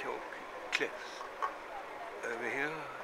chalk cliffs over here.